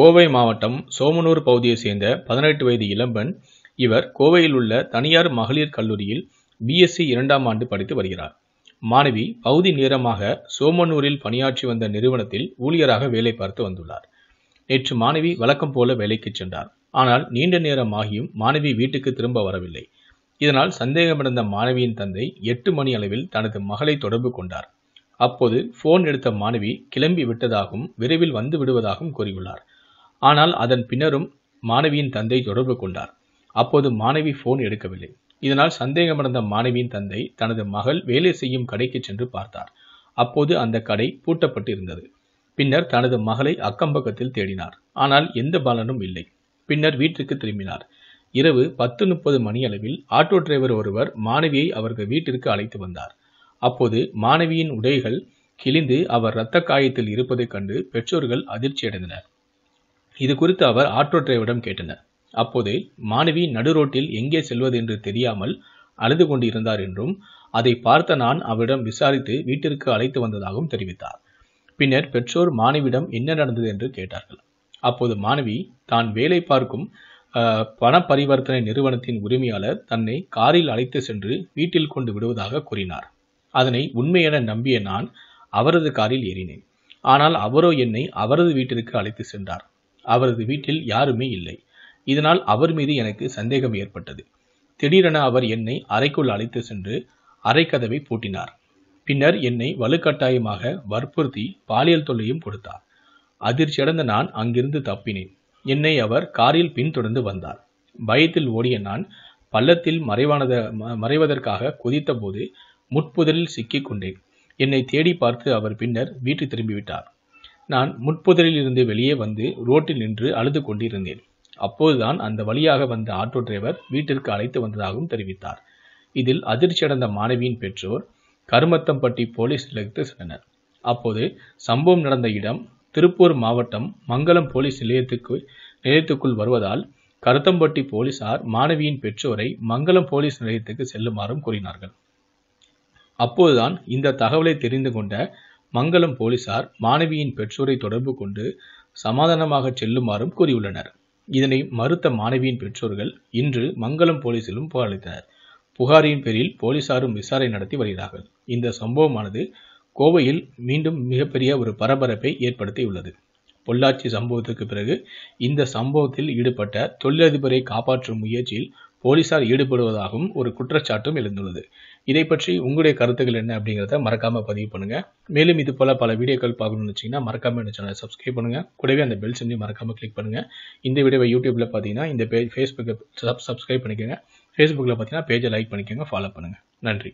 கோவை மாவட்டம் சோமனூர் பகுதியைச் சேர்ந்த பதினெட்டு வயது இளம்பெண் இவர் கோவையில் உள்ள தனியார் மகளிர் கல்லூரியில் பிஎஸ்சி இரண்டாம் ஆண்டு படித்து வருகிறார். மாணவி பகுதி நேரமாக சோமனூரில் பணியாற்றி வந்த நிறுவனத்தில் ஊழியராக வேலை பார்த்து வந்துள்ளார். நேற்று மாணவி வழக்கம் போல வேலைக்கு சென்றார். ஆனால் நீண்ட நேரம் ஆகியும் மாணவி வீட்டுக்கு திரும்ப வரவில்லை. இதனால் சந்தேகமடைந்த மாணவியின் தந்தை எட்டு மணி அளவில் தனது மகளை தொடர்பு கொண்டார். அப்போது போன் எடுத்த மாணவி கிளம்பி விட்டதாகவும் விரைவில் வந்து விடுவதாகவும் கூறியுள்ளார். ஆனால் அதன் பின்னரும் மாணவியின் தந்தை தொடர்பு கொண்டார். அப்போது மாணவி போன் எடுக்கவில்லை. இதனால் சந்தேகமடைந்த மாணவியின் தந்தை தனது மகள் வேலை செய்யும் கடைக்கு சென்று பார்த்தார். அப்போது அந்த கடை பூட்டப்பட்டு இருந்தது பின்னர் தனது மகளை அக்கம்பக்கத்தில் தேடினார். ஆனால் எந்த பலனும் இல்லை. பின்னர் வீட்டுக்கு திரும்பினார். இரவு பத்து முப்பது மணியளவில் ஆட்டோ டிரைவர் ஒருவர் மாணவியை அவர்கள் வீட்டிற்கு அழைத்து வந்தார். அப்போது மாணவியின் உடைகள் கிழிந்து அவர் இரத்த காயத்தில் இருப்பதைக் கண்டு பெற்றோர்கள் அதிர்ச்சியடைந்தனர். இது குறித்து அவர் ஆட்டோ டிரைவரிடம் கேட்டனர். அப்போது மாணவி நடுரோட்டில் எங்கே செல்வது என்று தெரியாமல் அழுது கொண்டிருந்தார் என்றும் அதை பார்த்த நான் அவரிடம் விசாரித்து வீட்டிற்கு அழைத்து வந்ததாகவும் தெரிவித்தார். பின்னர் பெற்றோர் மாணவியிடம் என்ன நடந்தது என்று கேட்டார்கள். அப்போது மாணவி தான் வேலை பார்க்கும் பண பரிவர்த்தனை நிறுவனத்தின் உரிமையாளர் தன்னை காரில் அழைத்து சென்று வீட்டில் கொண்டு விடுவதாக கூறினார். அதனை உண்மை என நம்பிய நான் அவரது காரில் ஏறினேன். ஆனால் அவரோ என்னை அவரது வீட்டிற்கு அழைத்து சென்றார். அவரது வீட்டில் யாருமே இல்லை. இதனால் அவர் மீது எனக்கு சந்தேகம் ஏற்பட்டது. திடீரென அவர் என்னை அறைக்குள் அழைத்து சென்று அறைக்கதவை பூட்டினார். பின்னர் என்னை வலுக்கட்டாயமாக வற்புறுத்தி பாலியல் தொல்லையும் கொடுத்தார். அதிர்ச்சியடைந்த நான் அங்கிருந்து தப்பினேன். என்னை அவர் காரில் பின்தொடர்ந்து வந்தார். பயத்தில் ஓடிய நான் பள்ளத்தில் மறைவானத ம- மறைவதற்காக குதித்தபோது முட்புதலில் சிக்கிக் கொண்டேன். என்னை தேடி பார்த்து அவர் பின்னர் வீட்டு திரும்பிவிட்டார். நான் முட்புதரில் இருந்து வெளியே வந்து ரோட்டில் நின்று அழுது கொண்டிருந்தேன். அப்போதுதான் அந்த வழியாக வந்த ஆட்டோ டிரைவர் வீட்டிற்கு அழைத்து வந்ததாகவும் தெரிவித்தார். இதில் அதிர்ச்சியடைந்த மாணவியின் பெற்றோர் கருமத்தம்பட்டி போலீஸ் நிலையத்துக்கு சென்றனர். அப்போது சம்பவம் நடந்த இடம் திருப்பூர் மாவட்டம் மங்கலம் போலீஸ் நிலையத்துக்கு நிலையத்துக்குள் வருவதால் கருத்தம்பட்டி போலீசார் மாணவியின் பெற்றோரை மங்கலம் போலீஸ் நிலையத்துக்கு செல்லுமாறும் கூறினார்கள். அப்போதுதான் இந்த தகவலை தெரிந்து கொண்ட மங்கலம் போலீசார் மாணவியின் பெற்றோரை தொடர்பு கொண்டு சமாதானமாக செல்லுமாறும் கூறியுள்ளனர். இதனை மறுத்த மாணவியின் பெற்றோர்கள் இன்று மங்கலம் போலீசிலும் புகாரளித்தனர். புகாரின் பேரில் போலீசாரும் விசாரணை நடத்தி வருகிறார்கள். இந்த சம்பவமானது கோவையில் மீண்டும் மிகப்பெரிய ஒரு பரபரப்பை ஏற்படுத்தியுள்ளது. பொள்ளாச்சி சம்பவத்துக்கு பிறகு இந்த சம்பவத்தில் ஈடுபட்ட தொழிலதிபரை காப்பாற்றும் முயற்சியில் போலீசார் ஈடுபடுவதாகவும் ஒரு குற்றச்சாட்டும் எழுந்துள்ளது. இதை பற்றி உங்களுடைய கருத்துக்கள் என்ன அப்படிங்கிறத மறக்காம பதிவு பண்ணுங்க. மேலும் இது போல பல வீடியோக்கள் பார்க்கணும்னு வச்சீங்கன்னா மறக்காம இந்த சேனலை சப்ஸ்கிரைப் பண்ணுங்க. கூடவே அந்த பெல் செஞ்சு மறக்காம கிளிக் பண்ணுங்க. இந்த வீடியோவை யூடியூப்ல பார்த்தீங்கன்னா இந்த பேஜ் ஃபேஸ்புக்கை சப்ஸ்கிரைப் பண்ணிக்கோங்க. ஃபேஸ்புக்கில் பார்த்தீங்கன்னா பேஜை லைக் பண்ணிக்கோங்க ஃபாலோ பண்ணுங்க. நன்றி.